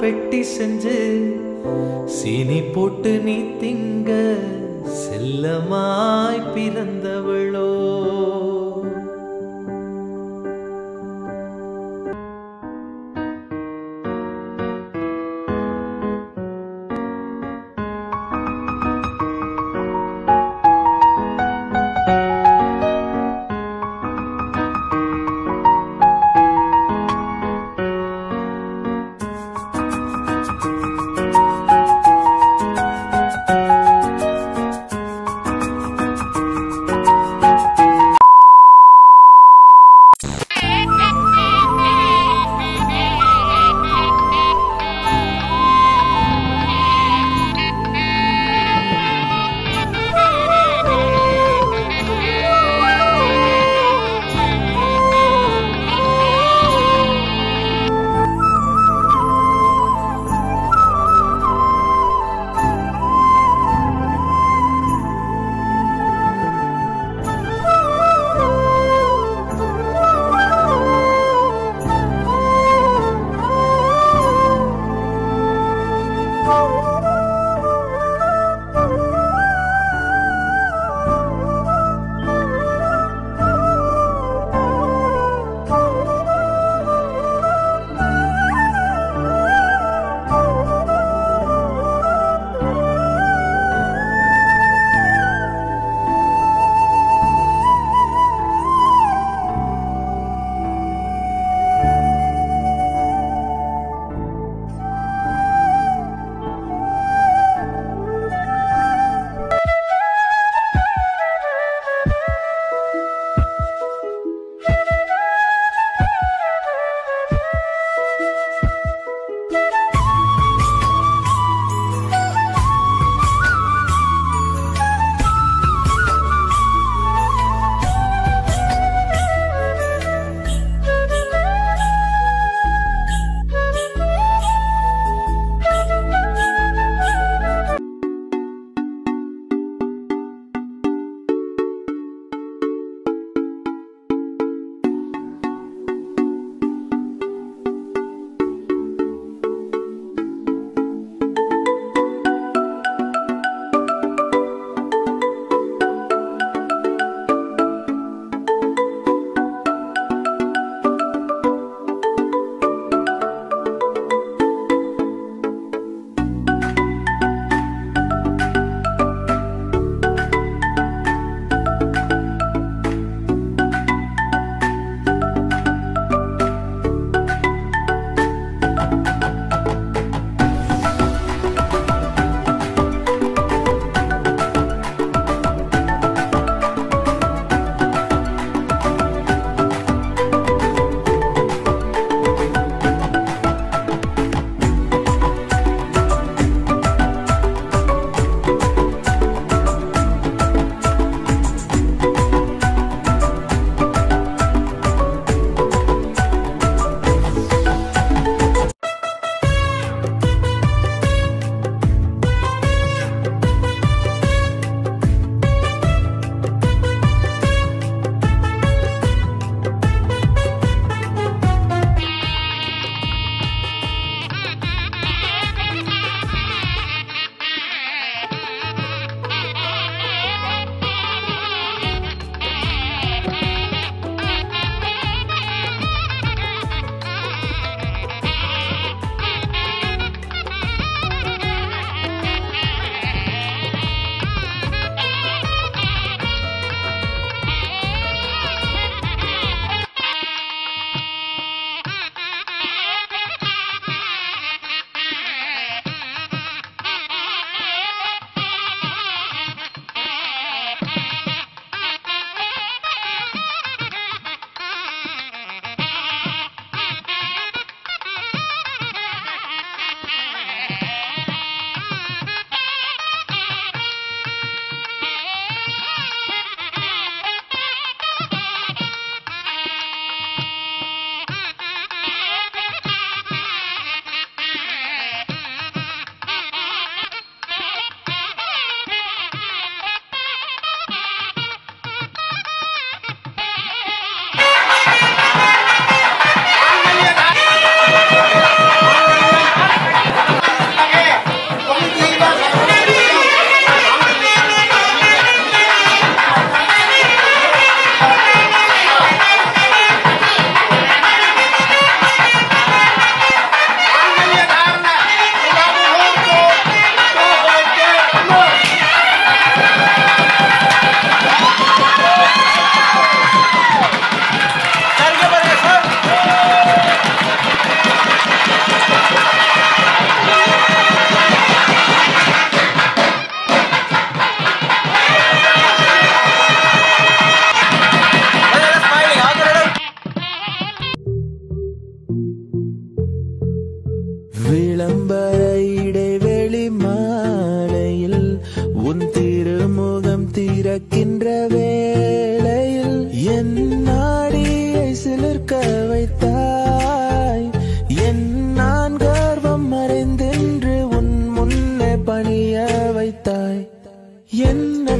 பெட்டி செஞ்சு சீனி போட்டு நீ திங்க செல்லமா?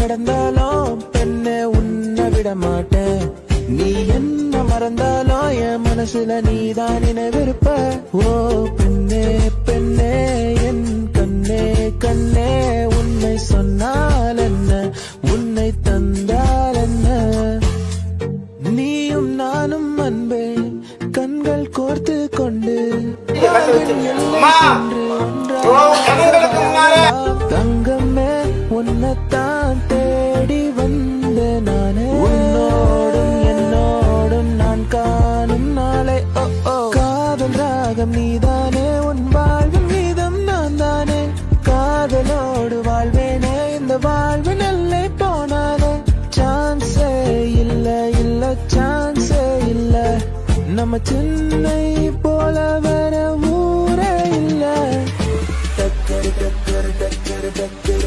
நடந்தாலும் பெண்ணே உன்னை விட மாட்டேன் நீ என்ன மறந்தாலும் என் மனசுல நீதான் நினைவிருப்ப ஓ பெண்ணே பெண்ணே என் கண்ணே கண்ணே உன்னை சொன்னால் என்ன? உன்னை தந்தால் என்ன? நீயும் நானும் அன்பே கண்கள் கோர்த்து கொண்டு தான் தேடி வந்த நானே. உன்னோடும் என்னோடும் நான் காணும் நாளை. ஓ ஓ. காதல் ராகம் நீதானே. உன் வாழ்வின் மீதம் நான் தானே. காதலோடு வாழ்வேனே. இந்த வாழ்வு நல்லே போனாலே சான்ஸே இல்ல இல்ல சான்ஸே இல்ல. நம்ம சென்னை போல வர ஊரே இல்ல. டக்கரு டக்கரு டக்கரு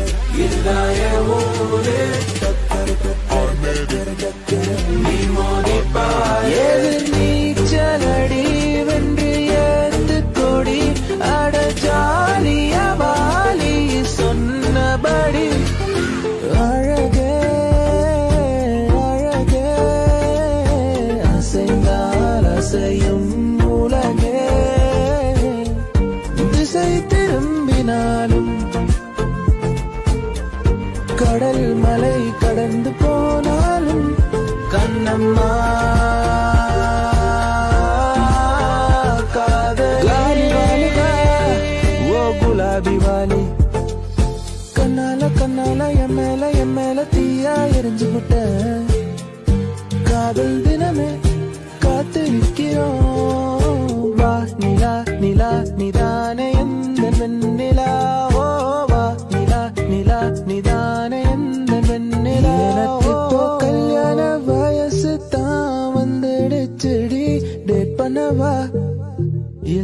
கண்ணம்மா கண்ணால கண்ணால என் மேல என் மேல தீயா எரிஞ்சு விட்ட காதல் தினமே காத்திருக்கிறோம். வா நிலா நிலா நிதானே எந்த வெண்ணிலா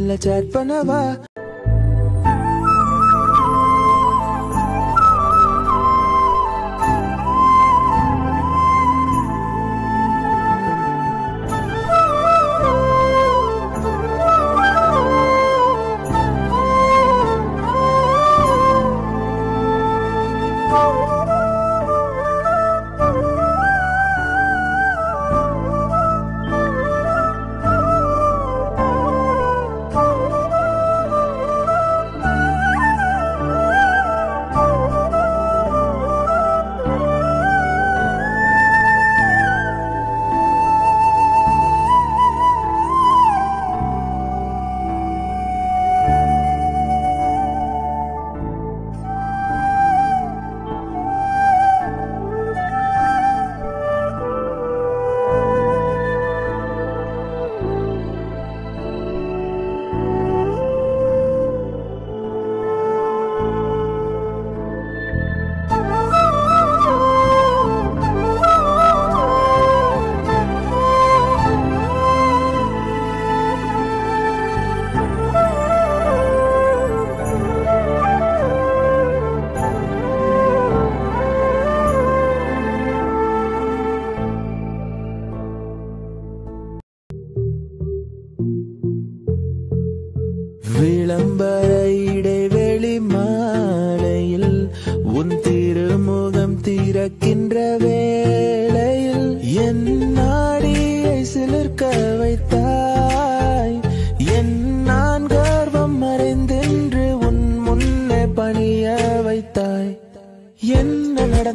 இல்ல சேட் பண்ணவா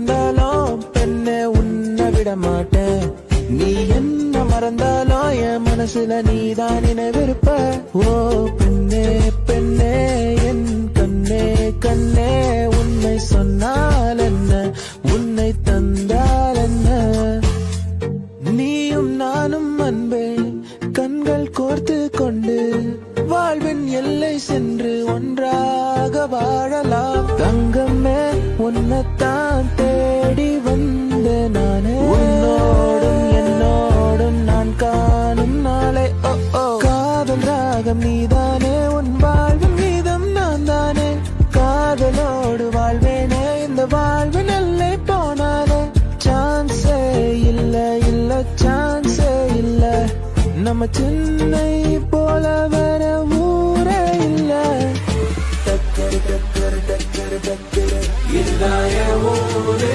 என்ன பெண்ணே உன்னை விட மாட்டேன். நீ என்ன மறந்தாலும் என் மனசுல நீதான் நினைவிருப்ப. ஓ பெண்ணே பெண்ணே என் கண்ணே கண்ணே உன்னை சொன்னால் என்ன? நம்ம சென்னை போல வர ஊரே இல்ல. டக்கரு டக்கரு டக்கரு டக்கரு. இதுதான் ஊரே.